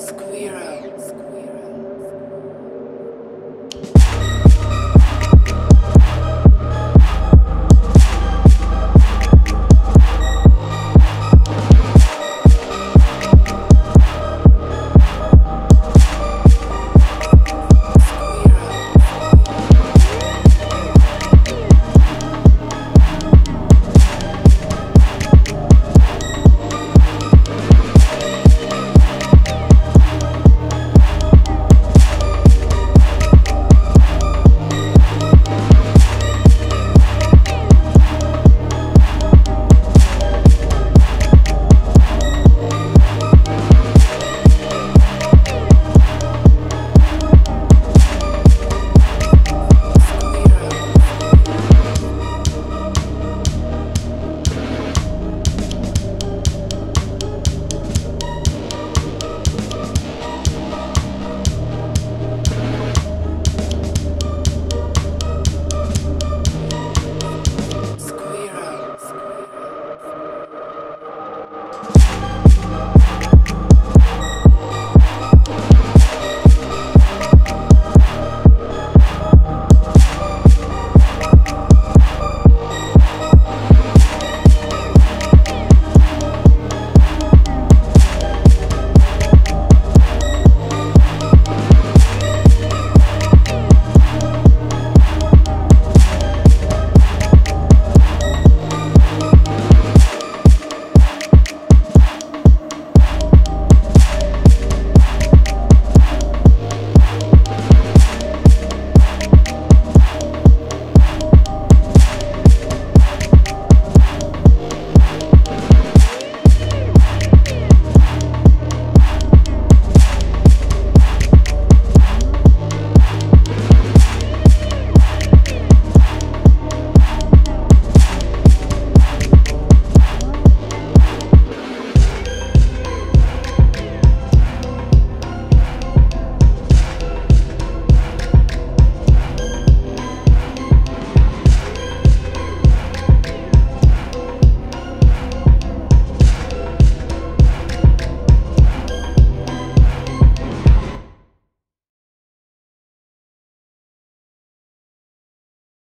Squirrel.